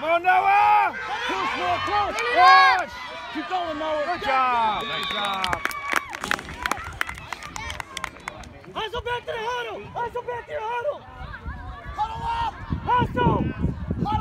Come on, Noah! Push, Noah, push. Push! Keep going, Noah. Good job. Nice job. Hustle back to the huddle. Hustle back to your huddle. Huddle up! Hustle. Huddle